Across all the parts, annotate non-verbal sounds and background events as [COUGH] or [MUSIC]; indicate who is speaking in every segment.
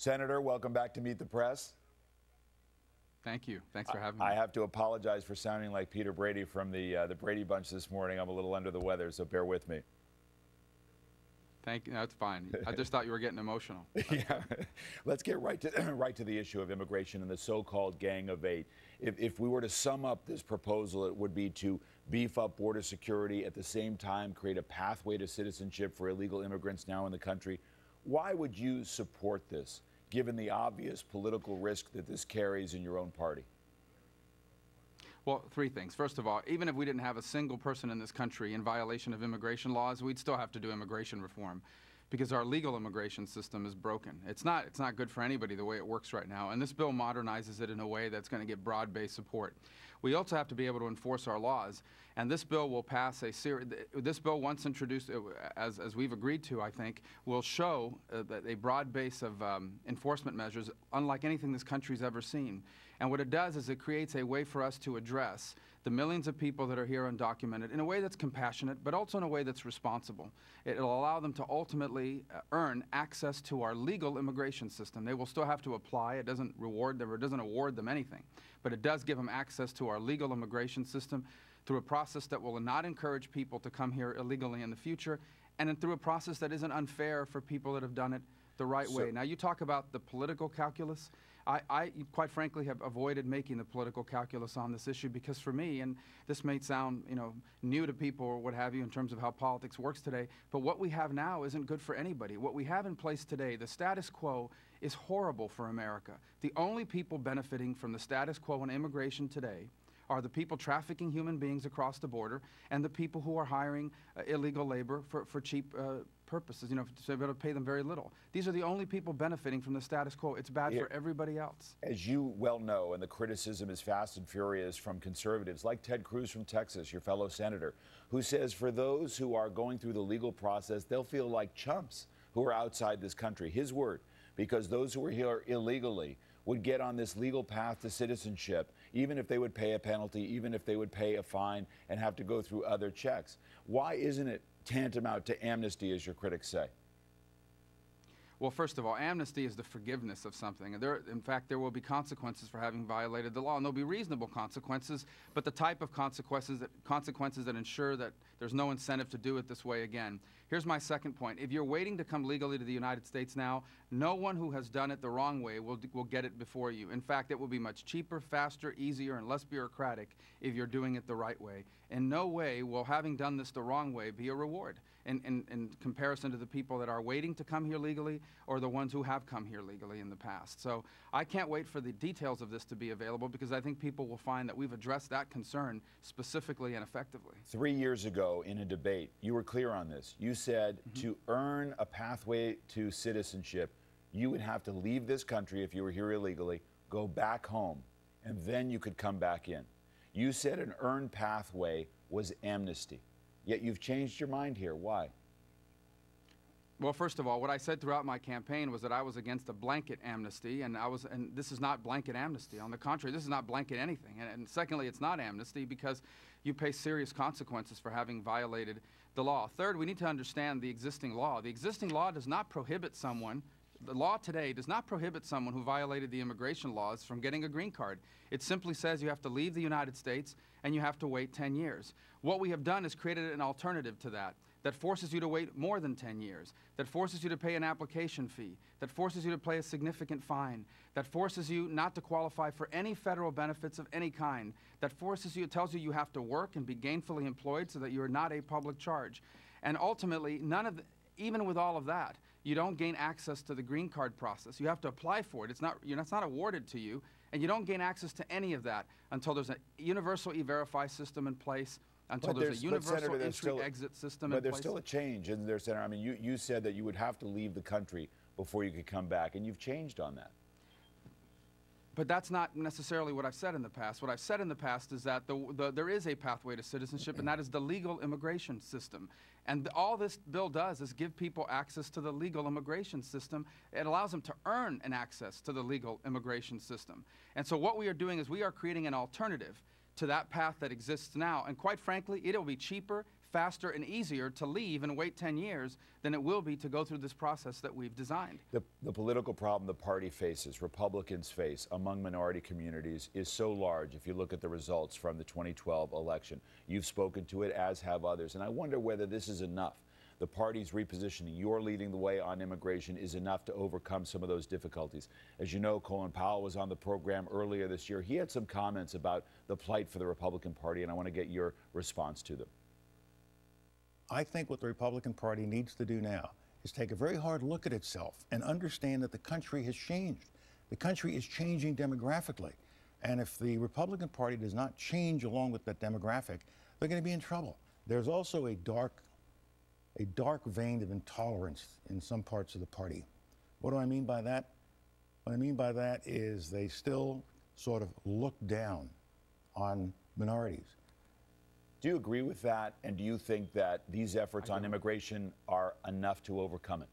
Speaker 1: Senator, welcome back to Meet the Press.
Speaker 2: Thank you. Thanks for having me.
Speaker 1: I have to apologize for sounding like Peter Brady from the uh, the Brady Bunch this morning. I'm a little under the weather, so bear with me.
Speaker 2: Thank you. That's fine. I just thought you were getting emotional. [LAUGHS]
Speaker 1: yeah. Let's get right to [CLEARS THROAT] right to the issue of immigration and the so-called Gang of Eight. If, if we were to sum up this proposal, it would be to beef up border security at the same time create a pathway to citizenship for illegal immigrants now in the country. Why would you support this? Given the obvious political risk that this carries in your own party?
Speaker 2: Well, three things. First of all, even if we didn't have a single person in this country in violation of immigration laws, we'd still have to do immigration reform because our legal immigration system is broken. It's not, it's not good for anybody the way it works right now, and this bill modernizes it in a way that's going to get broad-based support. We also have to be able to enforce our laws, and this bill will pass a series, this bill once introduced, uh, as, as we've agreed to, I think, will show uh, a broad base of um, enforcement measures unlike anything this country's ever seen. And what it does is it creates a way for us to address the millions of people that are here undocumented in a way that's compassionate, but also in a way that's responsible. It'll allow them to ultimately uh, earn access to our legal immigration system. They will still have to apply. It doesn't reward them or it doesn't award them anything, but it does give them access to our legal immigration system through a process that will not encourage people to come here illegally in the future, and then through a process that isn't unfair for people that have done it the right so, way. Now, you talk about the political calculus. I, I, quite frankly, have avoided making the political calculus on this issue because for me, and this may sound, you know, new to people or what have you in terms of how politics works today, but what we have now isn't good for anybody. What we have in place today, the status quo, is horrible for America. The only people benefiting from the status quo in immigration today are the people trafficking human beings across the border and the people who are hiring uh, illegal labor for, for cheap uh, purposes, you know, to be able to pay them very little. These are the only people benefiting from the status quo. It's bad for everybody else.
Speaker 1: As you well know, and the criticism is fast and furious from conservatives like Ted Cruz from Texas, your fellow senator, who says for those who are going through the legal process, they'll feel like chumps who are outside this country. His word, because those who are here illegally would get on this legal path to citizenship, even if they would pay a penalty, even if they would pay a fine and have to go through other checks. Why isn't it tantamount to amnesty, as your critics say?
Speaker 2: Well, first of all, amnesty is the forgiveness of something. There, in fact, there will be consequences for having violated the law, and there'll be reasonable consequences, but the type of consequences that, consequences that ensure that there's no incentive to do it this way again. Here's my second point. If you're waiting to come legally to the United States now, no one who has done it the wrong way will, will get it before you. In fact, it will be much cheaper, faster, easier, and less bureaucratic if you're doing it the right way. In no way will having done this the wrong way be a reward in, in, in comparison to the people that are waiting to come here legally or the ones who have come here legally in the past. So I can't wait for the details of this to be available because I think people will find that we've addressed that concern specifically and effectively.
Speaker 1: Three years ago in a debate, you were clear on this. You said mm -hmm. to earn a pathway to citizenship, you would have to leave this country if you were here illegally, go back home, and then you could come back in. You said an earned pathway was amnesty. Yet you've changed your mind here. Why?
Speaker 2: Well, first of all, what I said throughout my campaign was that I was against a blanket amnesty, and I was, and this is not blanket amnesty. On the contrary, this is not blanket anything. And, and secondly, it's not amnesty because you pay serious consequences for having violated the law. Third, we need to understand the existing law. The existing law does not prohibit someone the law today does not prohibit someone who violated the immigration laws from getting a green card. It simply says you have to leave the United States and you have to wait 10 years. What we have done is created an alternative to that that forces you to wait more than 10 years, that forces you to pay an application fee, that forces you to pay a significant fine, that forces you not to qualify for any federal benefits of any kind, that forces you, tells you you have to work and be gainfully employed so that you are not a public charge. And ultimately, none of the, even with all of that, you don't gain access to the green card process. You have to apply for it. It's not, you know, it's not awarded to you, and you don't gain access to any of that until there's a universal e-verify system in place, until there's, there's, a universal entry-exit system in place.
Speaker 1: But there's
Speaker 2: place.
Speaker 1: still a change, isn't there, Senator? I mean, you, you said that you would have to leave the country before you could come back, and you've changed on that.
Speaker 2: But that's not necessarily what I've said in the past. What I've said in the past is that the, the, there is a pathway to citizenship, and that is the legal immigration system. And all this bill does is give people access to the legal immigration system. It allows them to earn an access to the legal immigration system. And so what we are doing is we are creating an alternative to that path that exists now. And quite frankly, it'll be cheaper, faster and easier to leave and wait 10 years than it will be to go through this process that we've designed.
Speaker 1: The, the political problem the party faces, Republicans face among minority communities, is so large if you look at the results from the 2012 election. You've spoken to it, as have others. And I wonder whether this is enough the party's repositioning, your leading the way on immigration is enough to overcome some of those difficulties. As you know, Colin Powell was on the program earlier this year. He had some comments about the plight for the Republican Party, and I want to get your response to them.
Speaker 3: I think what the Republican Party needs to do now is take a very hard look at itself and understand that the country has changed. The country is changing demographically. And if the Republican Party does not change along with that demographic, they're going to be in trouble. There's also a dark a dark vein of intolerance in some parts of the party. What do I mean by that? What I mean by that is they still sort of look down on minorities.
Speaker 1: Do you agree with that? And do you think that these efforts on immigration are enough to overcome it?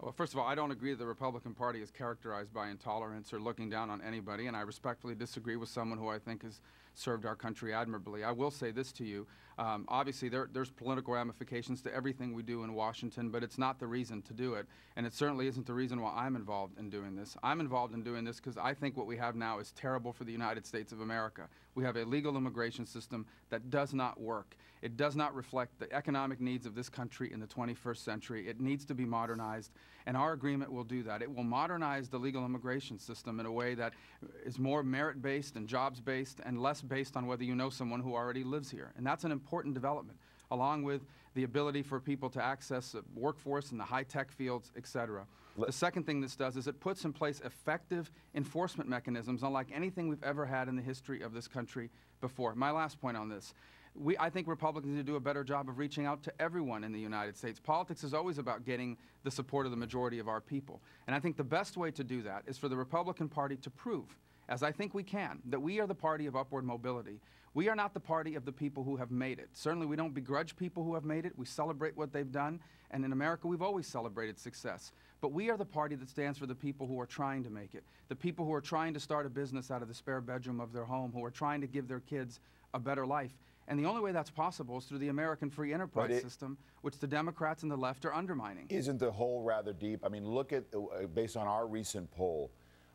Speaker 2: Well, first of all, I don't agree that the Republican Party is characterized by intolerance or looking down on anybody, and I respectfully disagree with someone who I think has served our country admirably. I will say this to you. Um, obviously, there, there's political ramifications to everything we do in Washington, but it's not the reason to do it. And it certainly isn't the reason why I'm involved in doing this. I'm involved in doing this because I think what we have now is terrible for the United States of America. We have a legal immigration system that does not work. It does not reflect the economic needs of this country in the 21st century. It needs to be modernized, and our agreement will do that. It will modernize the legal immigration system in a way that is more merit based and jobs based and less based on whether you know someone who already lives here. And that's an important development, along with the ability for people to access the workforce in the high tech fields, et cetera. The second thing this does is it puts in place effective enforcement mechanisms unlike anything we've ever had in the history of this country before. My last point on this we, I think Republicans need to do a better job of reaching out to everyone in the United States. Politics is always about getting the support of the majority of our people. And I think the best way to do that is for the Republican Party to prove, as I think we can, that we are the party of upward mobility. We are not the party of the people who have made it. Certainly, we don't begrudge people who have made it. We celebrate what they've done. And in America, we've always celebrated success. But we are the party that stands for the people who are trying to make it, the people who are trying to start a business out of the spare bedroom of their home, who are trying to give their kids a better life. And the only way that's possible is through the American free enterprise it, system, which the Democrats and the left are undermining.
Speaker 1: Isn't the hole rather deep? I mean, look at, uh, based on our recent poll,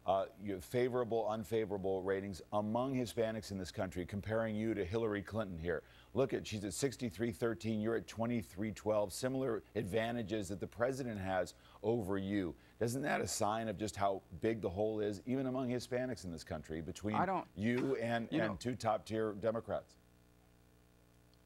Speaker 1: uh, favorable, unfavorable ratings among Hispanics in this country, comparing you to Hillary Clinton here. Look at, she's at 63-13, you're at 23-12, similar advantages that the president has over you. Isn't that a sign of just how big the hole is, even among Hispanics in this country, between you and, you and know, two top-tier Democrats?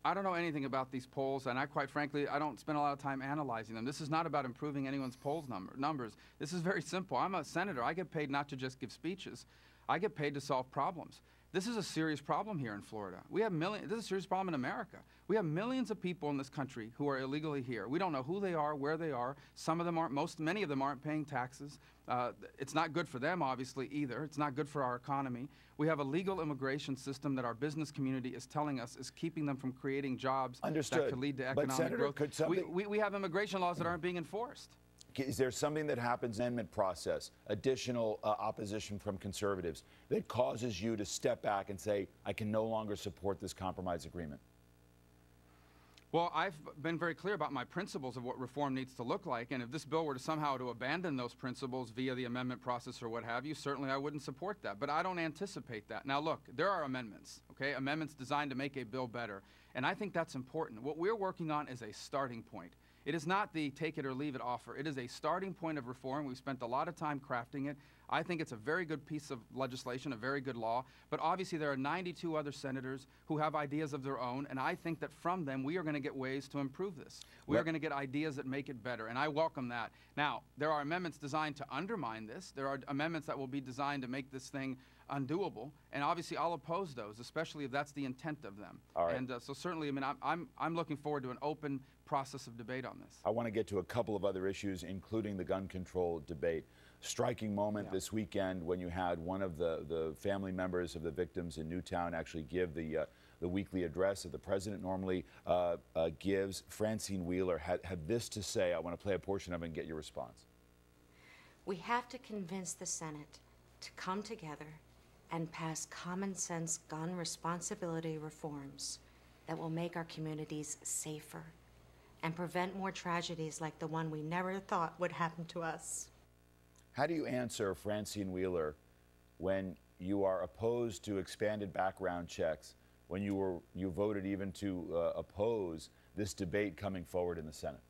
Speaker 2: I don't know anything about these polls, and I quite frankly, I don't spend a lot of time analyzing them. This is not about improving anyone's polls number, numbers. This is very simple. I'm a senator. I get paid not to just give speeches. I get paid to solve problems. This is a serious problem here in Florida. We have millions, this is a serious problem in America. We have millions of people in this country who are illegally here. We don't know who they are, where they are. Some of them aren't, most, many of them aren't paying taxes. Uh, it's not good for them, obviously, either. It's not good for our economy. We have a legal immigration system that our business community is telling us is keeping them from creating jobs
Speaker 1: Understood.
Speaker 2: that could lead to economic
Speaker 1: Senator,
Speaker 2: growth. We, we, we have immigration laws that aren't being enforced.
Speaker 1: Is there something that happens in the amendment process, additional uh, opposition from conservatives, that causes you to step back and say, I can no longer support this compromise agreement?
Speaker 2: Well, I've been very clear about my principles of what reform needs to look like, and if this bill were to somehow to abandon those principles via the amendment process or what have you, certainly I wouldn't support that. But I don't anticipate that. Now, look, there are amendments, okay, amendments designed to make a bill better, and I think that's important. What we're working on is a starting point. It is not the take it or leave it offer. It is a starting point of reform. We've spent a lot of time crafting it. I think it's a very good piece of legislation, a very good law. But obviously, there are 92 other senators who have ideas of their own, and I think that from them, we are going to get ways to improve this. We are going to get ideas that make it better, and I welcome that. Now, there are amendments designed to undermine this. There are amendments that will be designed to make this thing undoable, and obviously I'll oppose those, especially if that's the intent of them.
Speaker 1: All right.
Speaker 2: And uh, so certainly, I mean, I'm, I'm, I'm looking forward to an open process of debate on this.
Speaker 1: I want to get to a couple of other issues, including the gun control debate. Striking moment yeah. this weekend when you had one of the, the family members of the victims in Newtown actually give the uh, the weekly address that the president normally uh, uh, gives. Francine Wheeler had, had this to say. I want to play a portion of it and get your response.
Speaker 4: We have to convince the Senate to come together and pass common sense gun responsibility reforms that will make our communities safer and prevent more tragedies like the one we never thought would happen to us.
Speaker 1: How do you answer Francine Wheeler when you are opposed to expanded background checks, when you were you voted even to uh, oppose this debate coming forward in the Senate?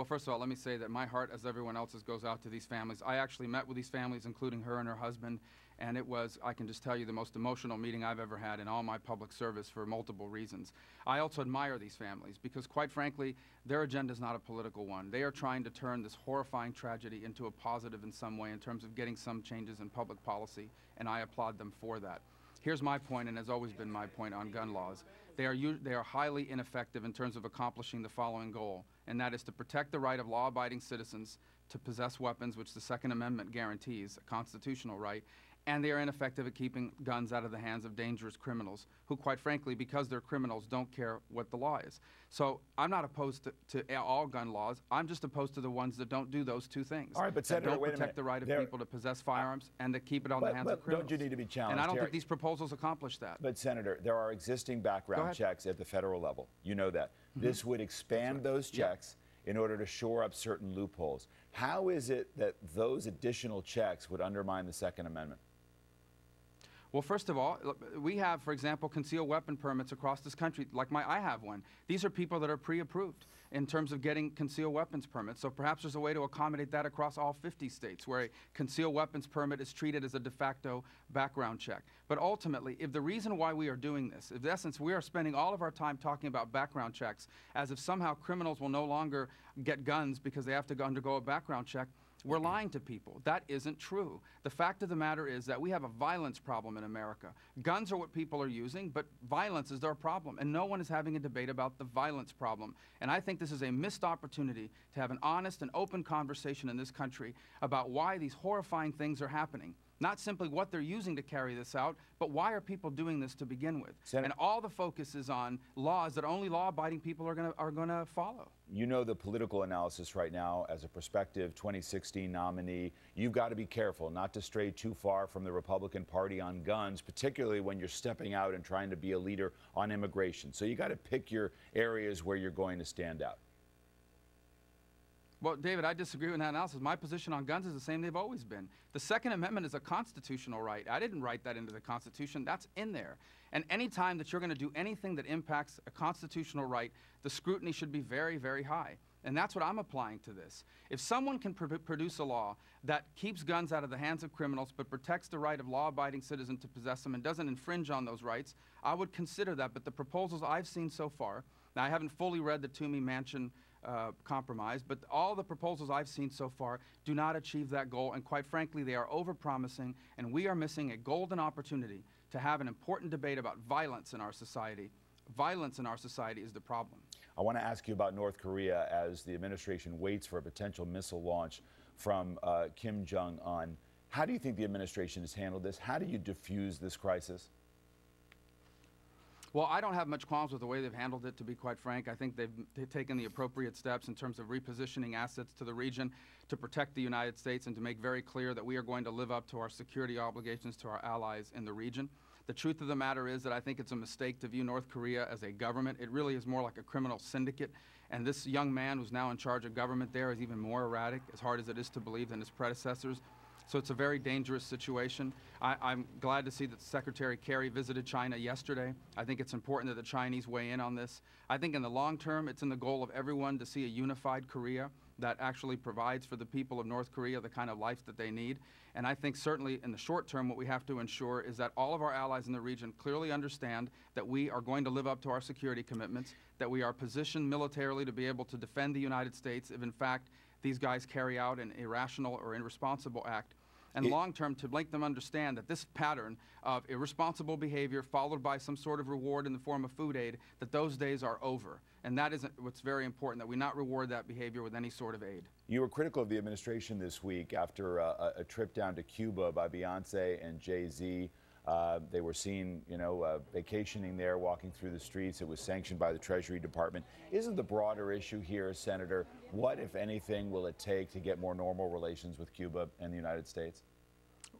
Speaker 2: Well, first of all, let me say that my heart, as everyone else's, goes out to these families. I actually met with these families, including her and her husband, and it was, I can just tell you, the most emotional meeting I've ever had in all my public service for multiple reasons. I also admire these families because, quite frankly, their agenda is not a political one. They are trying to turn this horrifying tragedy into a positive in some way in terms of getting some changes in public policy, and I applaud them for that. Here's my point, and has always been my point on gun laws. They are, they are highly ineffective in terms of accomplishing the following goal, and that is to protect the right of law abiding citizens to possess weapons, which the Second Amendment guarantees, a constitutional right, and they are ineffective at keeping guns out of the hands of dangerous criminals who, quite frankly, because they're criminals, don't care what the law is. So I'm not opposed to, to all gun laws. I'm just opposed to the ones that don't do those two things.
Speaker 1: All right, but
Speaker 2: that
Speaker 1: Senator,
Speaker 2: don't protect the right of
Speaker 1: There-
Speaker 2: people to possess firearms and to keep it on
Speaker 1: But-
Speaker 2: the hands of criminals.
Speaker 1: don't you need to be challenged
Speaker 2: And I don't
Speaker 1: here?
Speaker 2: think these proposals accomplish that.
Speaker 1: But Senator, there are existing background checks at the federal level. You know that. Mm-hmm. This would expand those
Speaker 2: Yep.
Speaker 1: checks in order to shore up certain loopholes. How is it that those additional checks would undermine the Second Amendment?
Speaker 2: Well, first of all, we have, for example, concealed weapon permits across this country. Like my, I have one. These are people that are pre-approved in terms of getting concealed weapons permits. So perhaps there's a way to accommodate that across all 50 states, where a concealed weapons permit is treated as a de facto background check. But ultimately, if the reason why we are doing this, if in essence we are spending all of our time talking about background checks, as if somehow criminals will no longer get guns because they have to go undergo a background check, we're lying to people. That isn't true. The fact of the matter is that we have a violence problem in America. Guns are what people are using, but violence is their problem. And no one is having a debate about the violence problem. And I think this is a missed opportunity to have an honest and open conversation in this country about why these horrifying things are happening. Not simply what they're using to carry this out, but why are people doing this to begin with?
Speaker 1: Senator-
Speaker 2: and all the focus is on laws that only law abiding people are going to are going to follow.
Speaker 1: You know the political analysis right now as a prospective 2016 nominee. You've got to be careful not to stray too far from the Republican Party on guns, particularly when you're stepping out and trying to be a leader on immigration. So you got to pick your areas where you're going to stand out.
Speaker 2: Well, David, I disagree with that analysis. My position on guns is the same they've always been. The Second Amendment is a constitutional right. I didn't write that into the Constitution. That's in there. And any time that you're going to do anything that impacts a constitutional right, the scrutiny should be very, very high. And that's what I'm applying to this. If someone can pr- produce a law that keeps guns out of the hands of criminals but protects the right of law abiding citizens to possess them and doesn't infringe on those rights, I would consider that. But the proposals I've seen so far, now I haven't fully read the Toomey Manchin uh, compromise, but all the proposals I've seen so far do not achieve that goal. And quite frankly, they are overpromising, and we are missing a golden opportunity to have an important debate about violence in our society. Violence in our society is the problem.
Speaker 1: I want to ask you about North Korea as the administration waits for a potential missile launch from uh, Kim Jong un. How do you think the administration has handled this? How do you diffuse this crisis?
Speaker 2: Well, I don't have much qualms with the way they've handled it, to be quite frank. I think they've, they've taken the appropriate steps in terms of repositioning assets to the region to protect the United States and to make very clear that we are going to live up to our security obligations to our allies in the region. The truth of the matter is that I think it's a mistake to view North Korea as a government. It really is more like a criminal syndicate. And this young man who's now in charge of government there is even more erratic, as hard as it is to believe, than his predecessors. So it's a very dangerous situation. I, I'm glad to see that Secretary Kerry visited China yesterday. I think it's important that the Chinese weigh in on this. I think in the long term, it's in the goal of everyone to see a unified Korea that actually provides for the people of North Korea the kind of life that they need. And I think certainly in the short term, what we have to ensure is that all of our allies in the region clearly understand that we are going to live up to our security commitments, that we are positioned militarily to be able to defend the United States if, in fact, these guys carry out an irrational or irresponsible act and
Speaker 1: It-
Speaker 2: long term to make them understand that this pattern of irresponsible behavior followed by some sort of reward in the form of food aid that those days are over and that is what's very important that we not reward that behavior with any sort of aid
Speaker 1: You were critical of the administration this week after uh, a, a trip down to Cuba by Beyonce and Jay Z. Uh, they were seen, you know, uh, vacationing there, walking through the streets. It was sanctioned by the Treasury Department. Isn't the broader issue here, Senator, what, if anything, will it take to get more normal relations with Cuba and the United States?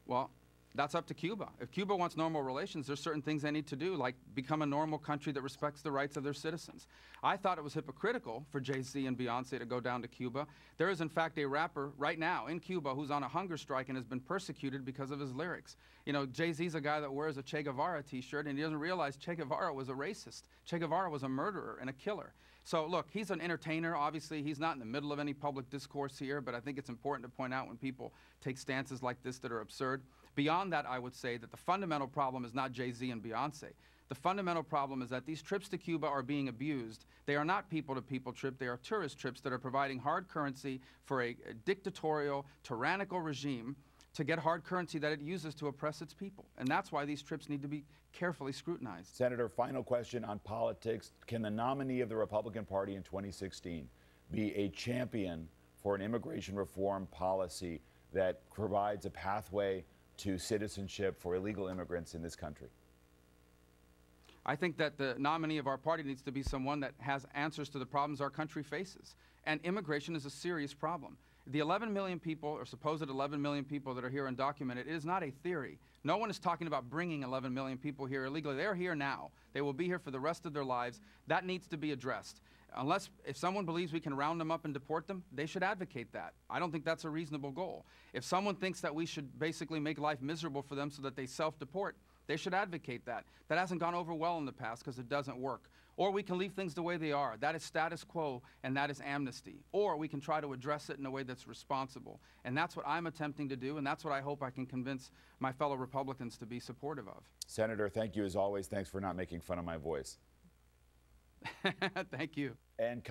Speaker 2: Well, That's up to Cuba. If Cuba wants normal relations, there's certain things they need to do, like become a normal country that respects the rights of their citizens. I thought it was hypocritical for Jay Z and Beyonce to go down to Cuba. There is, in fact, a rapper right now in Cuba who's on a hunger strike and has been persecuted because of his lyrics. You know, Jay Z's a guy that wears a Che Guevara t shirt and he doesn't realize Che Guevara was a racist. Che Guevara was a murderer and a killer. So, look, he's an entertainer. Obviously, he's not in the middle of any public discourse here, but I think it's important to point out when people take stances like this that are absurd. Beyond that, I would say that the fundamental problem is not Jay Z and Beyonce. The fundamental problem is that these trips to Cuba are being abused. They are not people to people trips, they are tourist trips that are providing hard currency for a, a dictatorial, tyrannical regime to get hard currency that it uses to oppress its people. And that's why these trips need to be carefully scrutinized.
Speaker 1: Senator, final question on politics. Can the nominee of the Republican Party in 2016 be a champion for an immigration reform policy that provides a pathway to citizenship for illegal immigrants in this country?
Speaker 2: I think that the nominee of our party needs to be someone that has answers to the problems our country faces. And immigration is a serious problem. The 11 million people, or supposed 11 million people that are here undocumented, it is not a theory. No one is talking about bringing 11 million people here illegally. They're here now. They will be here for the rest of their lives. That needs to be addressed. Unless, if someone believes we can round them up and deport them, they should advocate that. I don't think that's a reasonable goal. If someone thinks that we should basically make life miserable for them so that they self deport, they should advocate that. That hasn't gone over well in the past because it doesn't work. Or we can leave things the way they are. That is status quo and that is amnesty. Or we can try to address it in a way that's responsible. And that's what I'm attempting to do, and that's what I hope I can convince my fellow Republicans to be supportive of.
Speaker 1: Senator, thank you as always. Thanks for not making fun of my voice. [LAUGHS]
Speaker 2: Thank you.
Speaker 1: And come